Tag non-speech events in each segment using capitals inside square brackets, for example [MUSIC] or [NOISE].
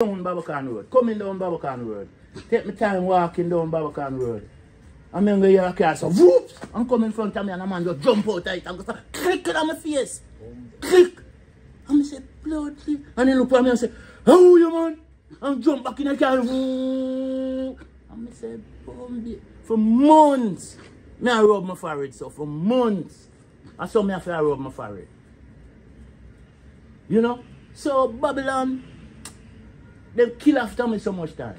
down Babacan Road, coming down Babacan Road. Take my time walking down Babacan Road. I mean, we hear a car, so whoops! and come in front of me, and a man just jump out of it and go, click on my face. Click. And I say, blood, bloody. And he look at me and say, how you, man? And jump back in the car, whoop. And I say, Bombi. For months, me I rub my forehead, so for months, I saw me after I rub my forehead. You know? So, Babylon, they kill after me so much time.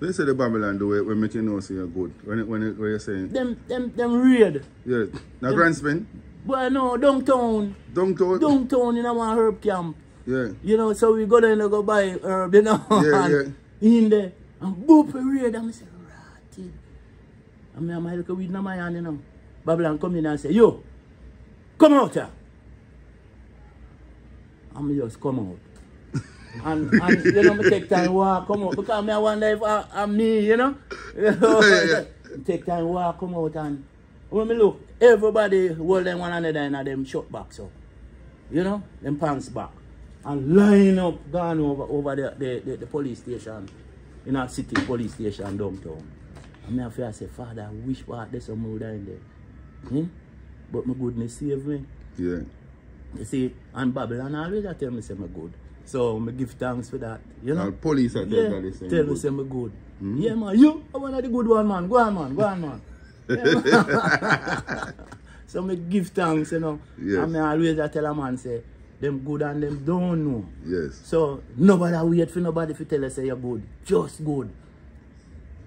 They say the Babylon do it when make you know say you're good. When it, when it, when you're saying Them them them raid. yeah. Now Them- Grants Pen, Boy no, downtown. downtown. Downtown in our herb camp. Yeah. You know, so we go there and go buy herb, you know. Yeah, [LAUGHS] and In there. And boop raid. And I say, ratty. And me and my little weed in my hand, you know. Babylon come in and say, yo, come out here. Me just come out. And, and you know, me take time walk, come out. Because me I wonder if I, I'm me, you know. Yeah, [LAUGHS] take time walk, come out and when me look, everybody hold them one another in them short back so. You know, them pants back. And line up, gone over over the, the, the, the police station, in our city police station downtown. And me I feel I say, Father, I wish part there's some more down there. Hmm? But my goodness save me. Yeah. You see, and Babylon always a tell me say me good. So me give thanks for that. You know? Now police are yeah, tell they say tell me good. say me good. Hmm? Yeah man, you are one of the good one man. Go on man, go on man. Yeah, [LAUGHS] man. so me give thanks, you know. Yes. And me always a tell a man say, them good and them don't know. Yes. So nobody wait for nobody to tell us say you're good. Just good.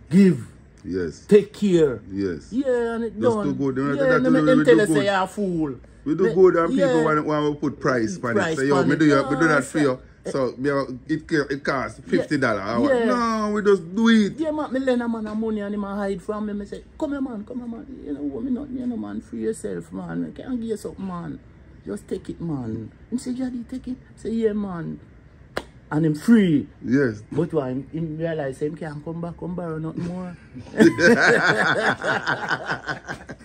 Give. Yes. Take care. Yes. Yeah, and it Just done. do good. They don't Yeah, have to no make do- them we tell us say you're a fool. We do good and yeah. people want, want to put price on it. Say, yo, me do, your, me do that for you. So, uh, it, it costs $50. Yeah. Want, no, we just do it. Yeah, man, me lend a man a money and him a hide from me. Me say, come here, man, come here, man. You know, me not, you know, man, free yourself, man. I can't give you something, man. Just take it, man. Him say, yeah, take it. Say, yeah, man. And him free. Yes. But why, him, him realize him can't come back, come borrow nothing more. [LAUGHS] [LAUGHS]